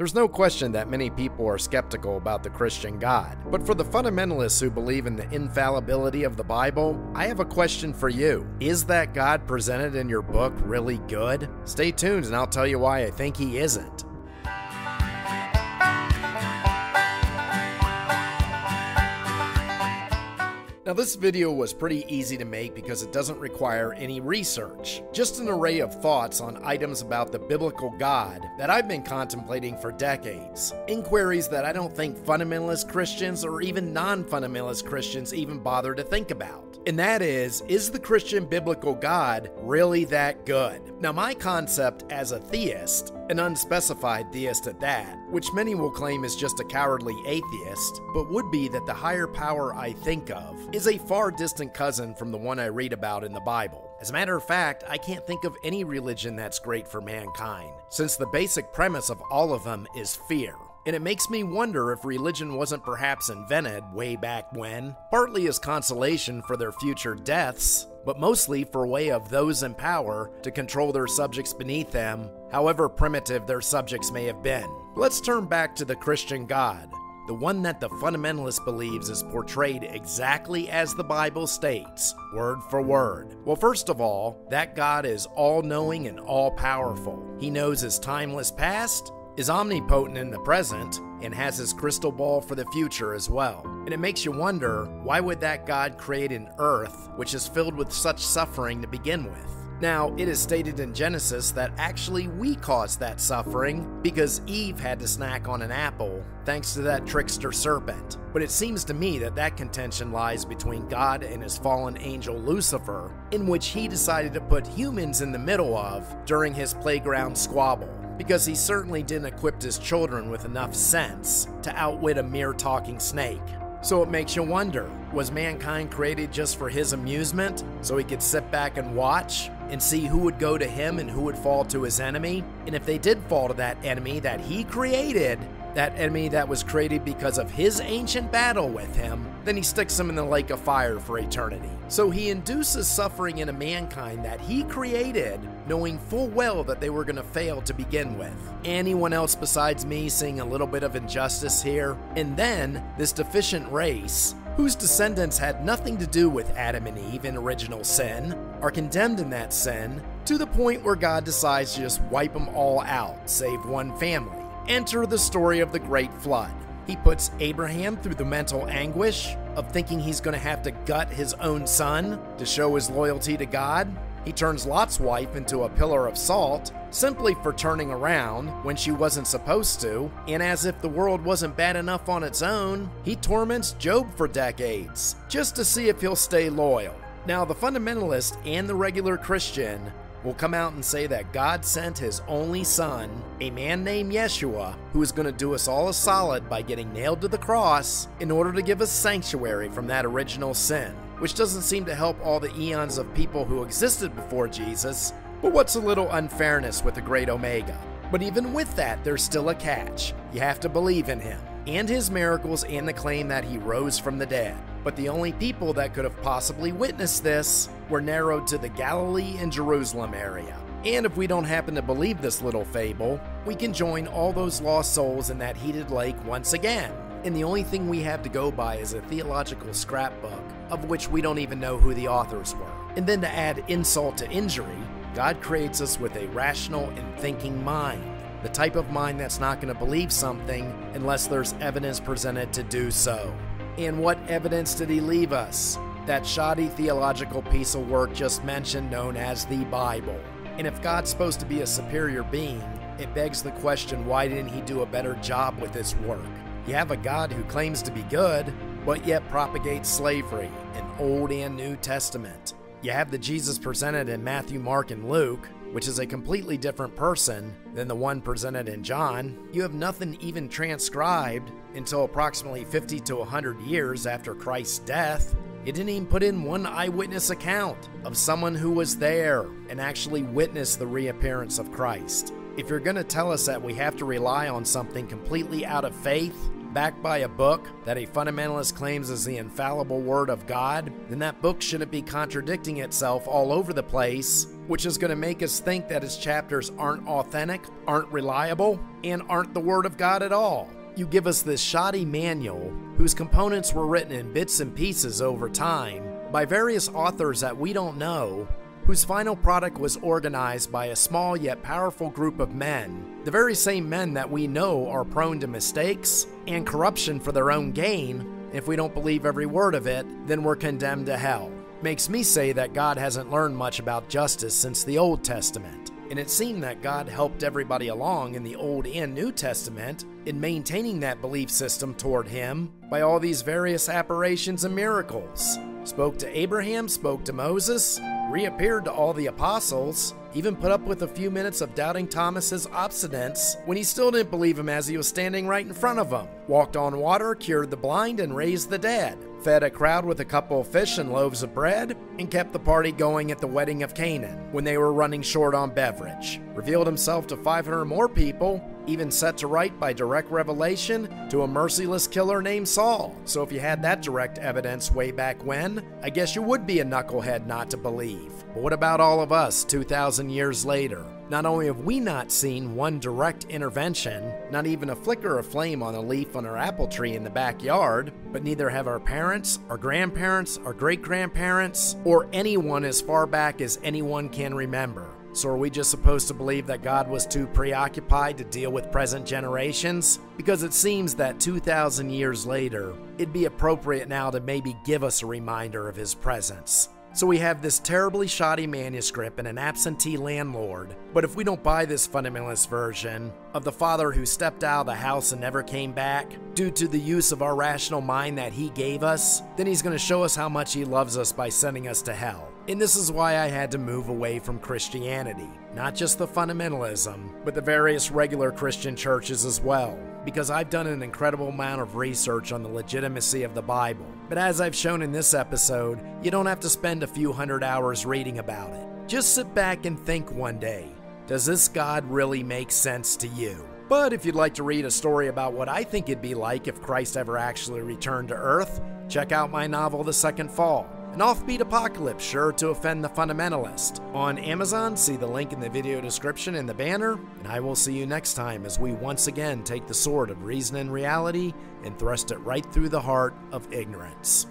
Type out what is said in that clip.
There's no question that many people are skeptical about the Christian God. But for the fundamentalists who believe in the infallibility of the Bible, I have a question for you. Is that God presented in your book really good? Stay tuned and I'll tell you why I think he isn't. Now this video was pretty easy to make because it doesn't require any research. Just an array of thoughts on items about the biblical God that I've been contemplating for decades. Inquiries that I don't think fundamentalist Christians or even non-fundamentalist Christians even bother to think about. And that is, is the Christian biblical God really that good? Now my concept as a theist an unspecified theist at that, which many will claim is just a cowardly atheist, but would be that the higher power I think of is a far distant cousin from the one I read about in the Bible. As a matter of fact, I can't think of any religion that's great for mankind, since the basic premise of all of them is fear. And it makes me wonder if religion wasn't perhaps invented way back when, partly as consolation for their future deaths, but mostly for a way of those in power to control their subjects beneath them, however primitive their subjects may have been. Let's turn back to the Christian God, the one that the fundamentalist believes is portrayed exactly as the Bible states, word for word. Well, first of all, that God is all knowing and all powerful. He knows his timeless past, is omnipotent in the present, and has his crystal ball for the future as well. And it makes you wonder why would that God create an earth which is filled with such suffering to begin with? Now, it is stated in Genesis that actually we caused that suffering because Eve had to snack on an apple thanks to that trickster serpent. But it seems to me that that contention lies between God and his fallen angel Lucifer, in which he decided to put humans in the middle of during his playground squabble because he certainly didn't equip his children with enough sense to outwit a mere talking snake. So it makes you wonder was mankind created just for his amusement so he could sit back and watch and see who would go to him and who would fall to his enemy? And if they did fall to that enemy that he created, that enemy that was created because of his ancient battle with him, then he sticks him in the lake of fire for eternity. So he induces suffering in a mankind that he created, knowing full well that they were going to fail to begin with. Anyone else besides me seeing a little bit of injustice here? And then, this deficient race, whose descendants had nothing to do with Adam and Eve in original sin, are condemned in that sin to the point where God decides to just wipe them all out, save one family. Enter the story of the Great Flood. He puts Abraham through the mental anguish of thinking he's going to have to gut his own son to show his loyalty to God. He turns Lot's wife into a pillar of salt simply for turning around when she wasn't supposed to, and as if the world wasn't bad enough on its own, he torments Job for decades just to see if he'll stay loyal. Now, the fundamentalist and the regular Christian will come out and say that God sent his only son, a man named Yeshua, who is going to do us all a solid by getting nailed to the cross in order to give us sanctuary from that original sin, which doesn't seem to help all the eons of people who existed before Jesus. But what's a little unfairness with the great Omega? But even with that, there's still a catch. You have to believe in him and his miracles and the claim that he rose from the dead. But the only people that could have possibly witnessed this were narrowed to the Galilee and Jerusalem area. And if we don't happen to believe this little fable, we can join all those lost souls in that heated lake once again. And the only thing we have to go by is a theological scrapbook, of which we don't even know who the authors were. And then to add insult to injury, God creates us with a rational and thinking mind. The type of mind that's not going to believe something unless there's evidence presented to do so. And what evidence did he leave us? That shoddy theological piece of work just mentioned, known as the Bible. And if God's supposed to be a superior being, it begs the question why didn't he do a better job with this work? You have a God who claims to be good, but yet propagates slavery in Old and New Testament. You have the Jesus presented in Matthew, Mark, and Luke, which is a completely different person than the one presented in John. You have nothing even transcribed until approximately 50 to 100 years after Christ's death. It didn't even put in one eyewitness account of someone who was there and actually witnessed the reappearance of Christ. If you're going to tell us that we have to rely on something completely out of faith, backed by a book that a fundamentalist claims is the infallible word of God, then that book shouldn't be contradicting itself all over the place, which is going to make us think that its chapters aren't authentic, aren't reliable, and aren't the word of God at all. You give us this shoddy manual whose components were written in bits and pieces over time by various authors that we don't know, whose final product was organized by a small yet powerful group of men, the very same men that we know are prone to mistakes and corruption for their own gain. If we don't believe every word of it, then we're condemned to hell. Makes me say that God hasn't learned much about justice since the Old Testament. And it seemed that God helped everybody along in the Old and New Testament in maintaining that belief system toward Him by all these various apparitions and miracles. Spoke to Abraham, spoke to Moses, reappeared to all the apostles, even put up with a few minutes of doubting Thomas's obstinance when he still didn't believe him as he was standing right in front of him. Walked on water, cured the blind, and raised the dead. Fed a crowd with a couple of fish and loaves of bread, and kept the party going at the wedding of Canaan when they were running short on beverage. Revealed himself to 500 more people, even set to right by direct revelation to a merciless killer named Saul. So if you had that direct evidence way back when, I guess you would be a knucklehead not to believe. But what about all of us 2,000 years later? Not only have we not seen one direct intervention, not even a flicker of flame on a leaf on our apple tree in the backyard, but neither have our parents, our grandparents, our great grandparents, or anyone as far back as anyone can remember. So, are we just supposed to believe that God was too preoccupied to deal with present generations? Because it seems that 2,000 years later, it'd be appropriate now to maybe give us a reminder of His presence. So we have this terribly shoddy manuscript and an absentee landlord. But if we don't buy this fundamentalist version of the father who stepped out of the house and never came back due to the use of our rational mind that he gave us, then he's going to show us how much he loves us by sending us to hell. And this is why I had to move away from Christianity. Not just the fundamentalism, but the various regular Christian churches as well because I've done an incredible amount of research on the legitimacy of the Bible. But as I've shown in this episode, you don't have to spend a few hundred hours reading about it. Just sit back and think one day does this God really make sense to you? But if you'd like to read a story about what I think it'd be like if Christ ever actually returned to Earth, check out my novel The Second Fall. An offbeat apocalypse sure to offend the fundamentalist. On Amazon, see the link in the video description and the banner, and I will see you next time as we once again take the sword of reason and reality and thrust it right through the heart of ignorance.